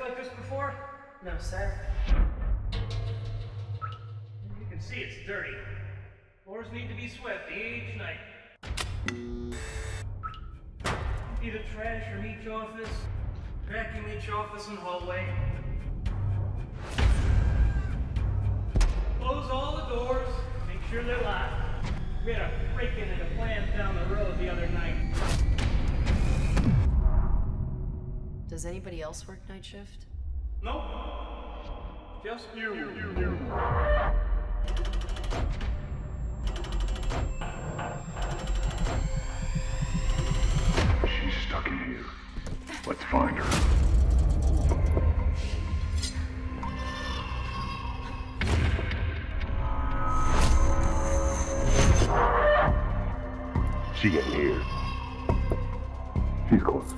like this before? No, sir. You can see it's dirty. Floors need to be swept each night. The trash from each office, vacuum each office and hallway. Close all the doors, make sure they're locked. We had a break-in at a plant down the road Does anybody else work night shift? Nope. Just you. She's stuck in here. Let's find her. She in here. She's close.